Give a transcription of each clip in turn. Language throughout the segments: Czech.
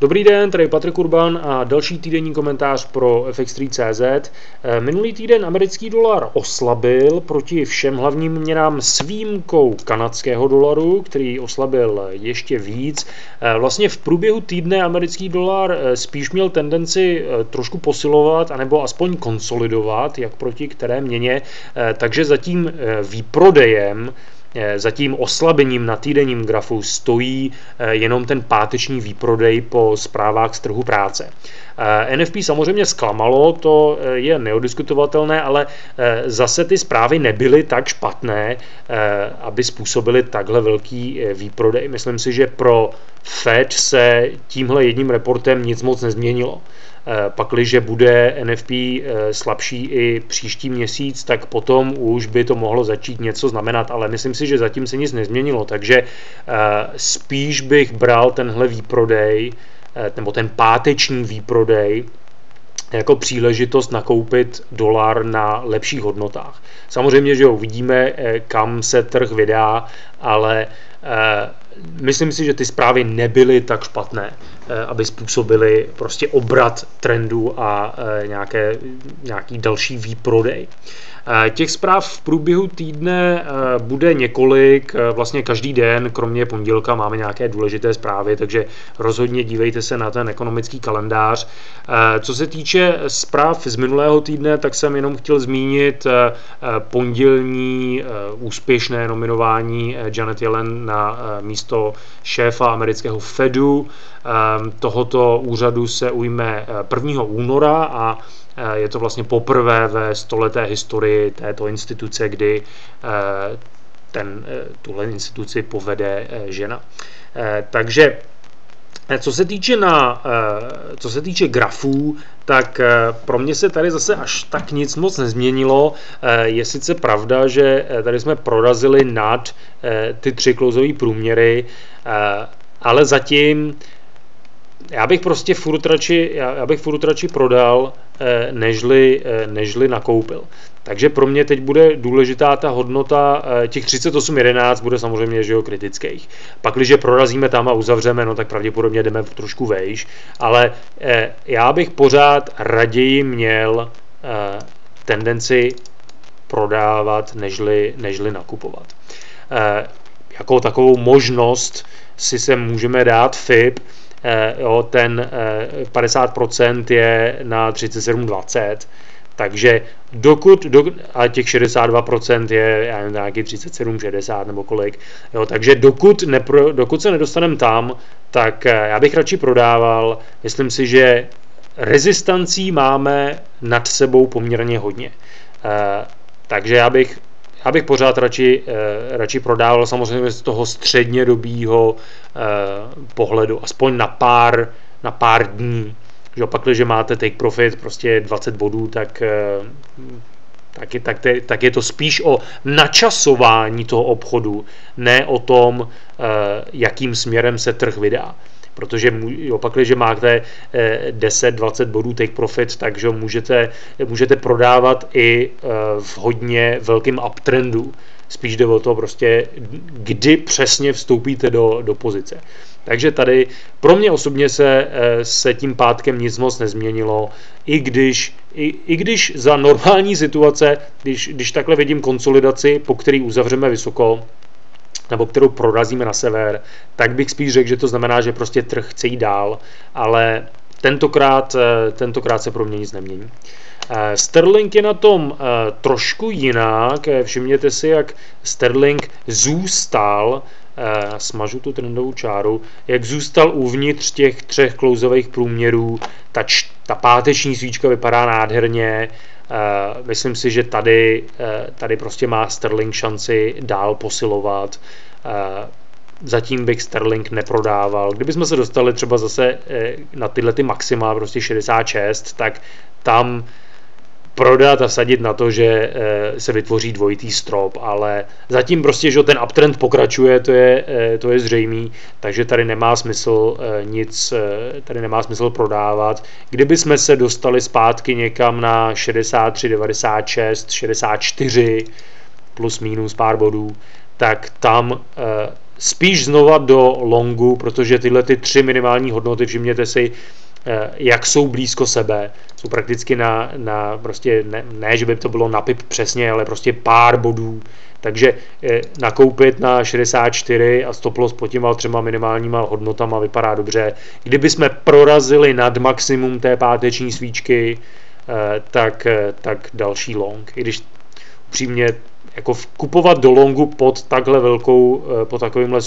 Dobrý den, tady Patrik Urban a další týdenní komentář pro FX3.cz. Eh, minulý týden americký dolar oslabil proti všem hlavním měnám s výjimkou kanadského dolaru, který oslabil ještě víc. Eh, vlastně v průběhu týdne americký dolar eh, spíš měl tendenci trošku posilovat, anebo aspoň konsolidovat, jak proti které měně, takže zatím výprodejem za tím oslabením na týdenním grafu stojí eh, jenom ten páteční výprodej po zprávách z trhu práce. Eh, NFP samozřejmě zklamalo, to je neodiskutovatelné, ale zase ty zprávy nebyly tak špatné, aby způsobily takhle velký výprodej. Myslím si, že pro Fed se tímhle jedním reportem nic moc nezměnilo. Eh, pakliže bude NFP eh, slabší i příští měsíc, tak potom už by to mohlo začít něco znamenat, ale myslím si, že zatím se nic nezměnilo, takže eh, spíš bych bral tenhle výprodej, nebo ten páteční výprodej, jako příležitost nakoupit dolar na lepších hodnotách. Samozřejmě, že uvidíme, kam se trh vydá, ale myslím si, že ty zprávy nebyly tak špatné, aby způsobily prostě obrat trendů a eh, nějaké, nějaký další výprodej. Eh, těch zpráv v průběhu týdne bude několik, vlastně každý den, kromě pondělka máme nějaké důležité zprávy, takže rozhodně dívejte se na ten ekonomický kalendář. Co se týče zpráv z minulého týdne, tak jsem jenom chtěl zmínit pondělní úspěšné nominování Janet Yellen na místo šéfa amerického Fedu. Ehm, tohoto úřadu se ujme 1. Eh, února a eh, je to vlastně poprvé ve stoleté historii této instituce, kdy eh, ten, tuhle instituci povede žena. Takže co se týče, na, co se týče grafů, tak pro mě se tady zase až tak nic moc nezměnilo. Je sice pravda, že tady jsme prorazili nad ty tři klouzové průměry, ale zatím já bych prostě furt radši, já, bych furt radši prodal, nežli, nežli nakoupil. Takže pro mě teď bude důležitá ta hodnota eh, těch 38.11 bude samozřejmě že jo, kritických. Pak, když prorazíme tam a uzavřeme, no tak pravděpodobně jdeme trošku vejš, ale eh, já bych pořád raději měl eh, tendenci prodávat, nežli, nežli nakupovat. Jako takovou možnost si se můžeme dát FIP, jo, ten 50% je na 37,20, takže dokud, do, a těch 62% je já nevím, nějaký 37, 60 nebo kolik, jo, takže dokud, nepro, dokud se nedostaneme tam, tak eh, já bych radši prodával, myslím si, že rezistancí máme nad sebou poměrně hodně. Takže já bych, já bych pořád radši, e, radši prodával samozřejmě z toho střednědobího e, pohledu, aspoň na pár, na pár dní že pak, když máte take profit prostě 20 bodů, tak, eh, tak, je, tak, tak je to spíš o načasování toho obchodu, ne o tom, eh, jakým směrem se trh vydá. Protože opak, když máte 10-20 eh, bodů take profit, takže můžete, můžete prodávat i v hodně velkým uptrendu. Spíš jde o to prostě, kdy přesně vstoupíte do, do pozice. Takže tady pro mě osobně se, eh, se tím pátkem nic moc nezměnilo, i když, i, i když za normální situace, když, když takhle vidím konsolidaci, po který uzavřeme vysoko, nebo kterou prorazíme na sever, tak bych spíš řekl, že to znamená, že prostě trh chce jít dál, ale tentokrát, eh, tentokrát se pro mě nic nemění. Eh, Sterling je na tom trošku jinak. Všimněte si, jak Sterling zůstal Eh, smažu tu trendovou čáru, jak zůstal uvnitř těch třech klouzových průměrů, ta, č, ta páteční svíčka vypadá nádherně, myslím si, že tady, tady prostě má Sterling šanci dál posilovat. Zatím bych Sterling neprodával. Kdybychom se dostali třeba zase na tyhle ty maxima, prostě 66, tak tam prodat a sadit na to, že eh, se vytvoří dvojitý strop, ale zatím prostě, že ten uptrend pokračuje, to je, eh, to je zřejmý, takže tady nemá smysl eh, nic, tady nemá smysl prodávat. Kdyby jsme se dostali zpátky někam na 63, 96, 64, plus minus pár bodů, tak tam spíš znova do longu, protože tyhle ty tři minimální hodnoty, všimněte si, Eh, jak jsou blízko sebe. Jsou prakticky na, na prostě, ne, ne, že by to bylo na pip přesně, ale prostě pár bodů. Takže eh, nakoupit na 64 a stop loss pod těma třema minimálníma hodnotama vypadá dobře. Kdyby jsme prorazili nad maximum té páteční svíčky, eh, tak, tak další long. I když upřímně jako kupovat do longu pod takhle velkou, eh, pod, takovýmhle,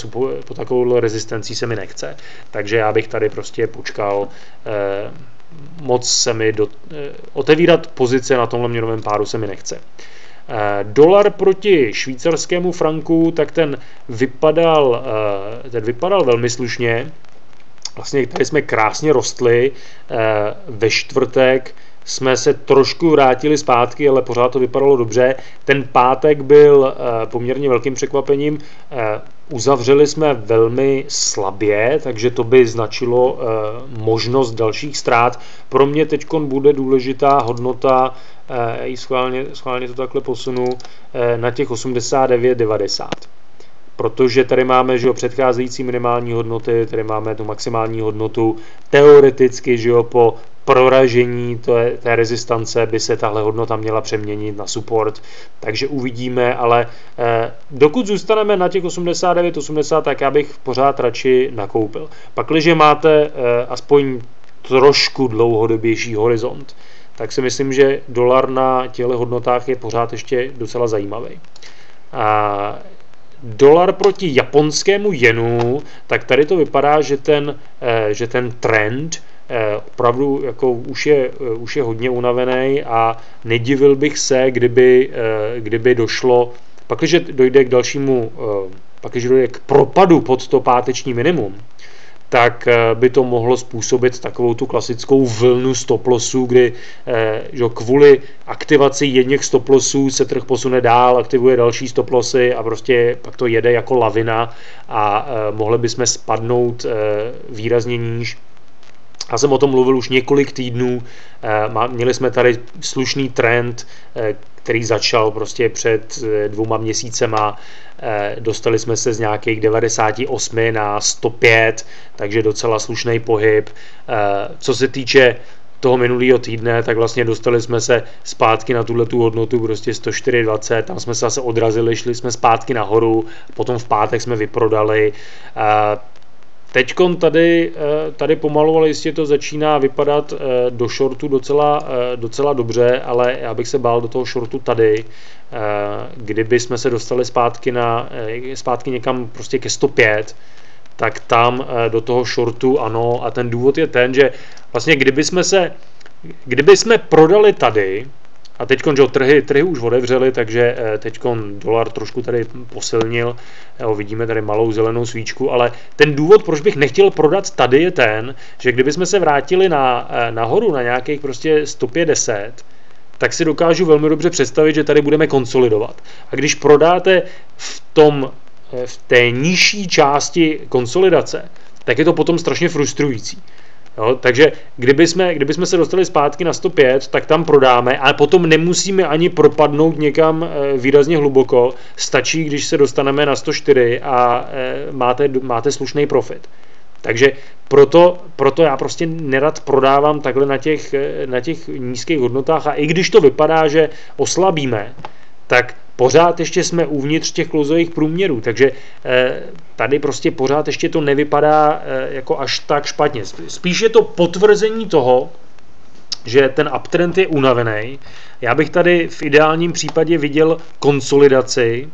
pod takovouhle rezistencí se mi nechce. Takže já bych tady prostě počkal. Eh, moc se mi do, eh, otevírat pozice na tomhle měnovém páru se mi nechce. Dolar proti švýcarskému franku, tak ten vypadal, ten vypadal velmi slušně. Vlastně tady jsme krásně rostli ve čtvrtek jsme se trošku vrátili zpátky, ale pořád to vypadalo dobře. Ten pátek byl eh, poměrně velkým překvapením. Eh, uzavřeli jsme velmi slabě, takže to by značilo eh, možnost dalších ztrát. Pro mě teď bude důležitá hodnota, i schválně, schválně to takhle posunu, na těch 89,90 protože tady máme že jo, předcházející minimální hodnoty, tady máme tu maximální hodnotu. Teoreticky, že jo, po proražení té, té rezistance by se tahle hodnota měla přeměnit na support, takže uvidíme, ale eh, dokud zůstaneme na těch 89-80, tak já bych pořád radši nakoupil. Pak, když máte eh, aspoň trošku dlouhodobější horizont, tak si myslím, že dolar na těchto hodnotách je pořád ještě docela zajímavý. A dolar proti japonskému jenu, tak tady to vypadá, že ten, eh, že ten trend opravdu jako už je, eh, už je hodně unavený a nedivil bych se, kdyby, eh, kdyby došlo, pak, když dojde k dalšímu, pak, když dojde k propadu pod to páteční minimum, tak by to mohlo způsobit takovou tu klasickou vlnu stoplosů, kdy že kvůli aktivaci jedněch stoplosů se trh posune dál, aktivuje další stoplosy a prostě pak to jede jako lavina a mohli bychom spadnout výrazně níž já jsem o tom mluvil už několik týdnů. Eh, měli jsme tady slušný trend, eh, který začal prostě před eh, dvouma měsícema. Dostali jsme se z nějakých 98 na 105, takže docela slušný pohyb. Co se týče toho minulého týdne, tak vlastně dostali jsme se zpátky na tuhle tu hodnotu, prostě 104,20, tam jsme se zase odrazili, šli jsme zpátky nahoru, potom v pátek jsme vyprodali. Teď tady, eh, tady pomalu, ale jistě to začíná vypadat eh, do shortu docela, eh, docela dobře, ale já bych se bál do toho shortu tady, kdyby jsme se dostali zpátky, na, zpátky někam prostě ke 105, tak tam do toho shortu ano. A ten důvod je ten, že vlastně kdyby jsme se, kdyby jsme prodali tady, a teď trhy, trhy už otevřely, takže eh, teď dolar trošku tady posilnil. Jo, vidíme tady malou zelenou svíčku, ale ten důvod, proč bych nechtěl prodat tady, je ten, že kdybychom se vrátili na, eh, nahoru na nějakých prostě 150, tak si dokážu velmi dobře představit, že tady budeme konsolidovat. A když prodáte v tom eh, v té nižší části konsolidace, tak je to potom strašně frustrující. Jo, takže kdyby jsme, kdyby jsme se dostali zpátky na 105, tak tam prodáme, ale potom nemusíme ani propadnout někam eh, výrazně hluboko. Stačí, když se dostaneme na 104 a eh, máte, máte slušný profit. Takže proto, proto já prostě nerad prodávám takhle na těch, eh, na těch nízkých hodnotách a i když to vypadá, že oslabíme, tak pořád ještě jsme uvnitř těch klouzových průměrů, takže eh, tady prostě pořád ještě to nevypadá eh, jako až tak špatně. Spíš je to potvrzení toho, že ten uptrend je unavený. Já bych tady v ideálním případě viděl konsolidaci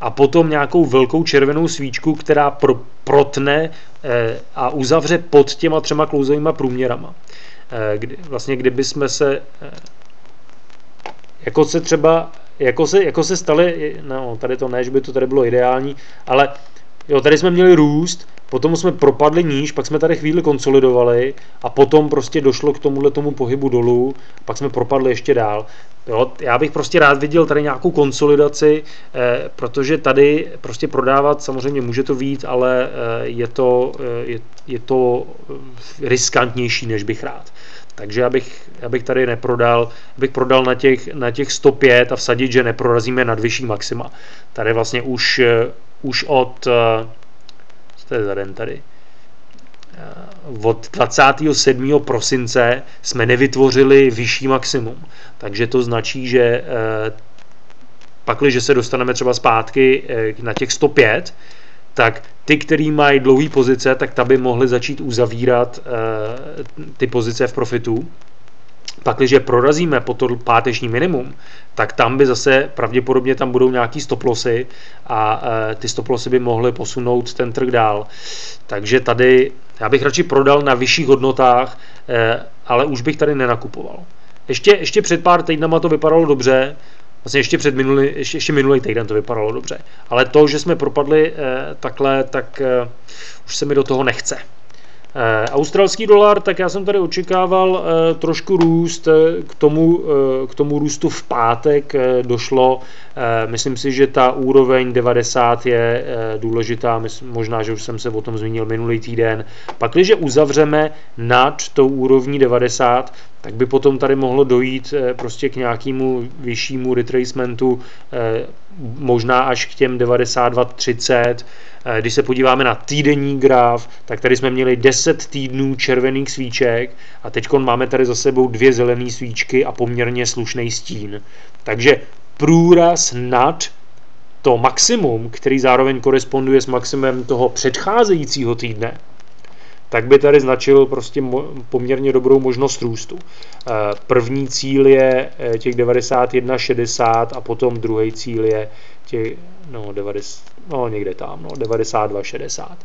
a potom nějakou velkou červenou svíčku, která pro, protne eh, a uzavře pod těma třema klouzovými průměrama. Kdy, vlastně kdyby jsme se jako se třeba jako se, jako se staly, no tady to ne, že by to tady bylo ideální, ale jo, tady jsme měli růst, potom jsme propadli níž, pak jsme tady chvíli konsolidovali a potom prostě došlo k tomuhle tomu pohybu dolů, pak jsme propadli ještě dál. Jo, já bych prostě rád viděl tady nějakou konsolidaci, eh, protože tady prostě prodávat samozřejmě může to vít, ale eh, je, to, eh, je, je to eh, riskantnější, než bych rád. Takže já bych, já bych tady neprodal, bych prodal na těch, na těch 105 a vsadit, že neprorazíme nad vyšší maxima. Tady vlastně už, eh, už od, eh, to je za den tady? Od 27. prosince jsme nevytvořili vyšší maximum. Takže to značí, že pakli, že se dostaneme třeba zpátky na těch 105, tak ty, který mají dlouhé pozice, tak ta by mohly začít uzavírat ty pozice v profitu pak, když prorazíme po to páteční minimum, tak tam by zase pravděpodobně tam budou nějaký stoplosy a e, ty stoplosy by mohly posunout ten trh dál. Takže tady já bych radši prodal na vyšších hodnotách, e, ale už bych tady nenakupoval. Ještě, ještě před pár týdnama to vypadalo dobře, vlastně ještě před minulý, ještě, ještě minulý týden to vypadalo dobře. Ale to, že jsme propadli e, takhle, tak už se mi do toho nechce. Eh, australský dolar, tak já jsem tady očekával eh, trošku růst, eh, k tomu, k tomu růstu v pátek došlo. Myslím si, že ta úroveň 90 je důležitá, možná, že už jsem se o tom zmínil minulý týden. Pak, když uzavřeme nad tou úrovní 90, tak by potom tady mohlo dojít prostě k nějakému vyššímu retracementu, možná až k těm 92.30, Eh, když se podíváme na týdenní graf, tak tady jsme měli 10 týdnů červených svíček a teď máme tady za sebou dvě zelené svíčky a poměrně slušný stín. Takže průraz nad to maximum, který zároveň koresponduje s maximem toho předcházejícího týdne, tak by tady značil prostě poměrně dobrou možnost růstu. Eh, první cíl je eh, těch 91,60 a potom druhý cíl je těch, no, 90, no někde tam, no, 92,60.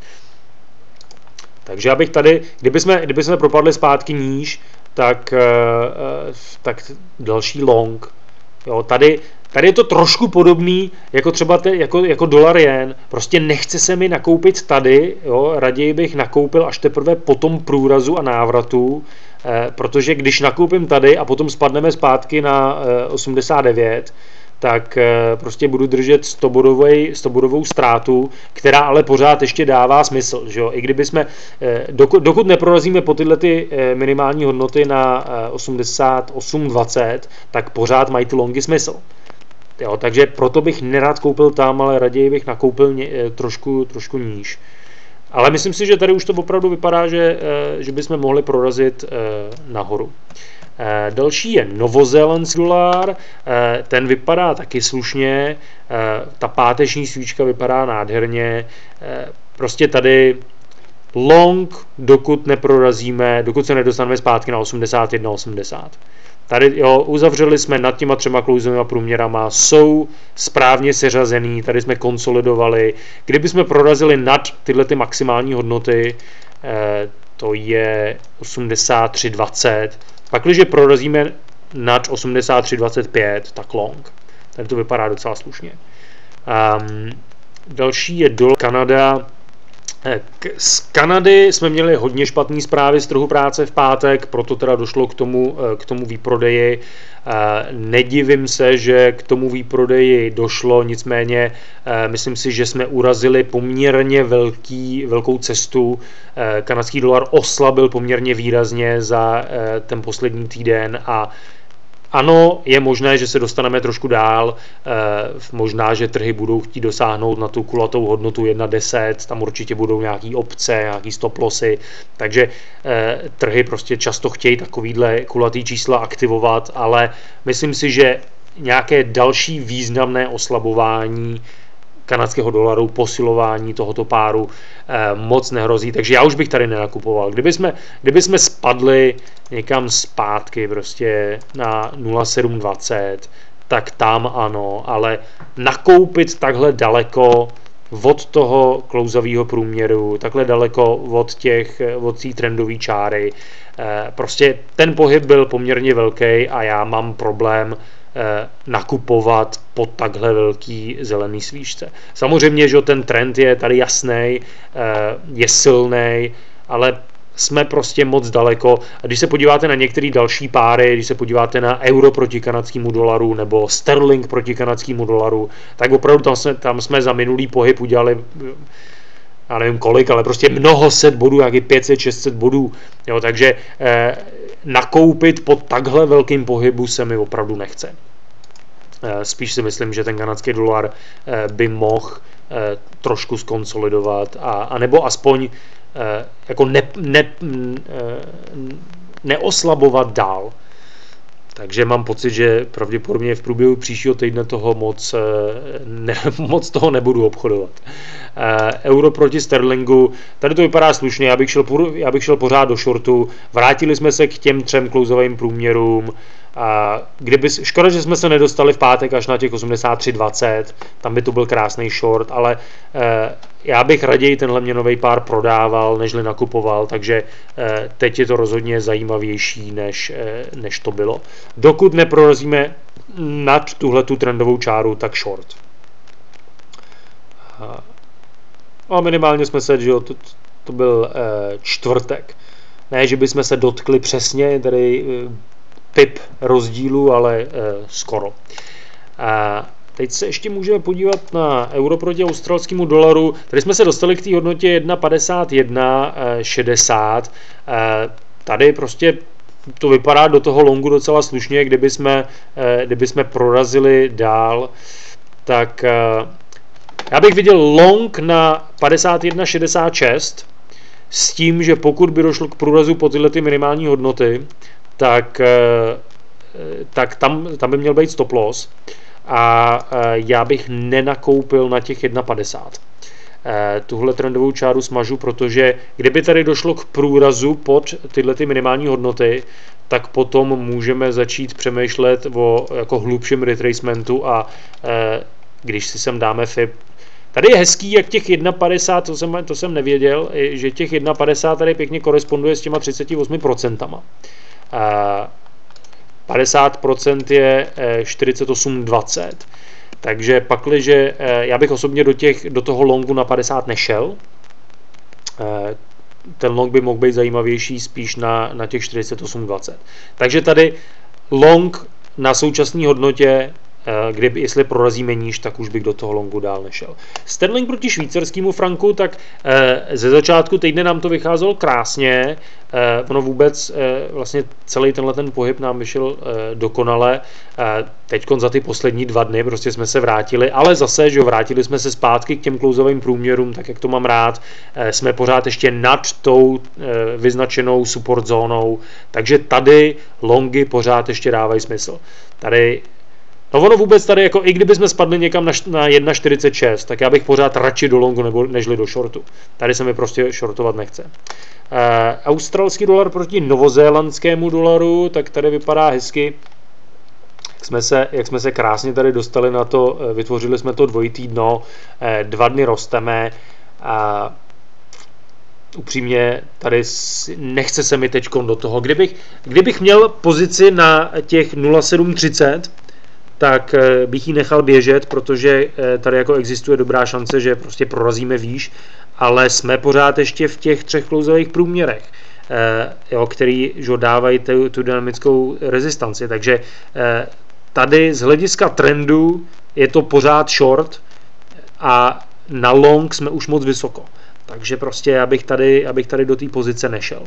Takže abych tady, kdyby jsme, kdyby jsme propadli zpátky níž, tak, eh, tak další long. Jo, tady, tady je to trošku podobný, jako třeba te, jako, jako dolar jen. Prostě nechce se mi nakoupit tady, jo, raději bych nakoupil až teprve po tom průrazu a návratu, eh, protože když nakoupím tady a potom spadneme zpátky na eh, 89, tak eh, prostě budu držet 100 bodovou ztrátu, která ale pořád ještě dává smysl. Že jo? I kdyby jsme, eh, dokud, dokud neprorazíme po tyhle ty eh, minimální hodnoty na 88,20, tak pořád mají ty longy smysl. Jo, takže proto bych nerad koupil tam, ale raději bych nakoupil ně, trošku, trošku níž. Ale myslím si, že tady už to opravdu vypadá, že, že bychom mohli prorazit nahoru. Eh, další je novozélandský dolar, eh, ten vypadá taky slušně, eh, ta páteční svíčka vypadá nádherně, prostě tady long, dokud neprorazíme, dokud se nedostaneme zpátky na 81,80. Tady jo, uzavřeli jsme nad těma třema klouzovými průměrama, jsou správně seřazený, tady jsme konsolidovali. Kdyby jsme prorazili nad tyhle ty maximální hodnoty, to je 83,20, pak, když prorazíme nad 83,25, tak long. Tady to vypadá docela slušně. Um, další je dol Kanada. Eh, z Kanady jsme měli hodně špatné zprávy z trhu práce v pátek, proto teda došlo k tomu, eh, k tomu výprodeji. Eh, nedivím se, že k tomu výprodeji došlo, nicméně myslím si, že jsme urazili poměrně velký, velkou cestu. Kanadský dolar oslabil poměrně výrazně za ten poslední týden a ano, je možné, že se dostaneme trošku dál, eh, možná, že trhy budou chtít dosáhnout na tu kulatou hodnotu 1.10, tam určitě budou nějaký obce, nějaký stoplosy, takže eh, trhy prostě často chtějí takovýhle kulatý čísla aktivovat, ale myslím si, že nějaké další významné oslabování kanadského dolaru, posilování tohoto páru eh, moc nehrozí, takže já už bych tady nenakupoval. Kdyby jsme, kdyby jsme spadli někam zpátky prostě na 0,720, tak tam ano, ale nakoupit takhle daleko od toho klouzavého průměru, takhle daleko od těch, od té trendové čáry. Eh, prostě ten pohyb byl poměrně velký a já mám problém nakupovat pod takhle velký zelený svíčce. Samozřejmě, že ten trend je tady jasný, eh, je silný, ale jsme prostě moc daleko. A když se podíváte na některé další páry, když se podíváte na euro proti kanadskému dolaru nebo sterling proti kanadskému dolaru, tak opravdu tam jsme, tam jsme za minulý pohyb udělali já nevím kolik, ale prostě mnoho set bodů, jak je 500, 600 bodů. Jo, takže eh, nakoupit po takhle velkým pohybu se mi opravdu nechce. Spíš si myslím, že ten kanadský dolar by mohl trošku skonsolidovat, a, a nebo aspoň jako ne, ne, neoslabovat dál. Takže mám pocit, že pravděpodobně v průběhu příštího týdne toho moc, ne, moc toho nebudu obchodovat. Euro proti sterlingu, tady to vypadá slušně, já bych šel, já bych šel pořád do shortu, vrátili jsme se k těm třem klouzovým průměrům, kdyby, škoda, že jsme se nedostali v pátek až na těch 83.20, tam by to byl krásný short, ale eh, já bych raději tenhle měnový pár prodával, nežli nakupoval, takže eh, teď je to rozhodně zajímavější, než, eh, než to bylo. Dokud neprorazíme nad tuhle tu trendovou čáru, tak short. A minimálně jsme se, že jo, to, to byl čtvrtek. Ne, že bychom se dotkli přesně, tady typ rozdílu, ale eh, skoro. A teď se ještě můžeme podívat na euro proti australskému dolaru. Tady jsme se dostali k té hodnotě 1,5160. Eh, eh, tady prostě to vypadá do toho longu docela slušně, kdyby jsme, kdyby jsme prorazili dál, tak já bych viděl long na 51,66 s tím, že pokud by došlo k průrazu po tyhle ty minimální hodnoty, tak, eh, tak tam, tam by měl být stop loss a eh, já bych nenakoupil na těch 1,50. Eh, tuhle trendovou čáru smažu, protože kdyby tady došlo k průrazu pod tyhle ty minimální hodnoty, tak potom můžeme začít přemýšlet o jako hlubším retracementu a když si sem dáme FIB, Tady je hezký, jak těch 1,50, to jsem, to jsem nevěděl, že těch 1,50 tady pěkně koresponduje s těma 38%. 50% je 48,20. Eh, Takže pakliže eh, já bych osobně do, těch, do toho longu na 50 nešel, eh, ten long by mohl být zajímavější spíš na, na těch 48,20. Takže tady long na současné hodnotě kdyby, jestli prorazíme níž, tak už bych do toho longu dál nešel. Sterling proti švýcarskému franku, tak eh, ze začátku týdne nám to vycházelo krásně, eh, ono vůbec vlastně celý tenhle ten pohyb nám vyšel dokonale, teď za ty poslední dva dny prostě jsme se vrátili, ale zase, že vrátili jsme se zpátky k těm klouzovým průměrům, tak jak to mám rád, jsme pořád ještě nad tou vyznačenou support zónou, takže tady longy pořád ještě dávají smysl. Tady No ono vůbec tady, jako i kdyby jsme spadli někam na, na 1,46, tak já bych pořád radši do longu nebo, nežli do shortu. Tady se mi prostě shortovat nechce. Uh, australský dolar proti novozélandskému dolaru, tak tady vypadá hezky. Jak jsme, se, jak jsme se krásně tady dostali na to, eh, vytvořili jsme to dvojitý dno, eh, dva dny rosteme a upřímně tady nechce se mi teď do toho. Kdybych, kdybych měl pozici na těch 0,730, tak eh, bych ji nechal běžet, protože eh, tady jako existuje dobrá šance, že prostě prorazíme výš, ale jsme pořád ještě v těch třech klouzových průměrech, eh, jo, který že dávají tu, tu dynamickou rezistanci. Takže tady z hlediska trendu je to pořád short a na long jsme už moc vysoko. Takže prostě abych tady, abych tady do té pozice nešel.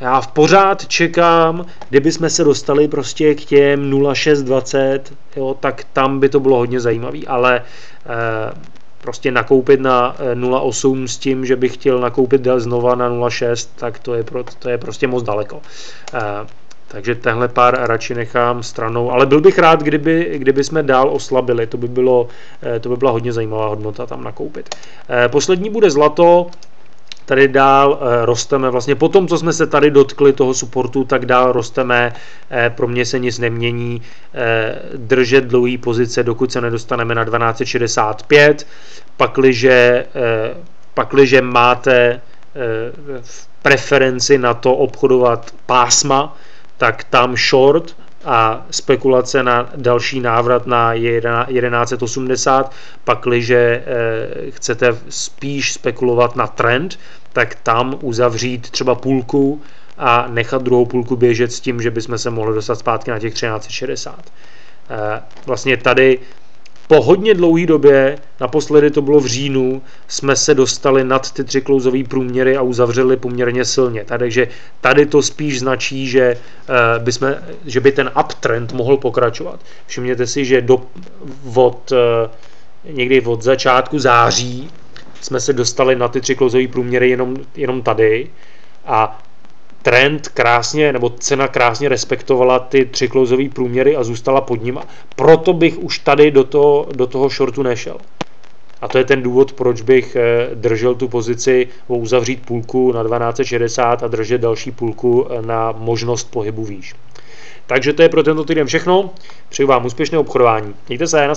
Já v pořád čekám, kdyby jsme se dostali prostě k těm 0620, jo, tak tam by to bylo hodně zajímavé, ale eh, prostě nakoupit na 0,8 eh, s tím, že bych chtěl nakoupit znova na 0,6, tak to je, pro, to je prostě moc daleko. Eh, takže tenhle pár radši nechám stranou, ale byl bych rád, kdyby, kdyby jsme dál oslabili, to by, bylo, to by byla hodně zajímavá hodnota tam nakoupit. Poslední bude zlato, tady dál e, rosteme. Vlastně po tom, co jsme se tady dotkli toho supportu, tak dál rosteme. E, pro mě se nic nemění. E, držet dlouhý pozice, dokud se nedostaneme na 1265. Pakliže, pakliže máte v preferenci na to obchodovat pásma, tak tam short a spekulace na další návrat na 1180, pakliže eh, chcete spíš spekulovat na trend, tak tam uzavřít třeba půlku a nechat druhou půlku běžet s tím, že bychom se mohli dostat zpátky na těch 1360. Eh, vlastně tady po hodně dlouhé době, naposledy to bylo v říjnu, jsme se dostali nad ty tři klouzové průměry a uzavřeli poměrně silně. Takže tady to spíš značí, že, by, jsme, že by ten uptrend mohl pokračovat. Všimněte si, že do, od, někdy od začátku září jsme se dostali na ty tři klouzové průměry jenom, jenom tady a trend krásně, nebo cena krásně respektovala ty tři klouzové průměry a zůstala pod ním. Proto bych už tady do toho, do toho shortu nešel. A to je ten důvod, proč bych eh, držel tu pozici o uzavřít půlku na 1260 a držet další půlku eh, na možnost pohybu výš. Takže to je pro tento týden všechno. Přeju vám úspěšné obchodování. Mějte se, na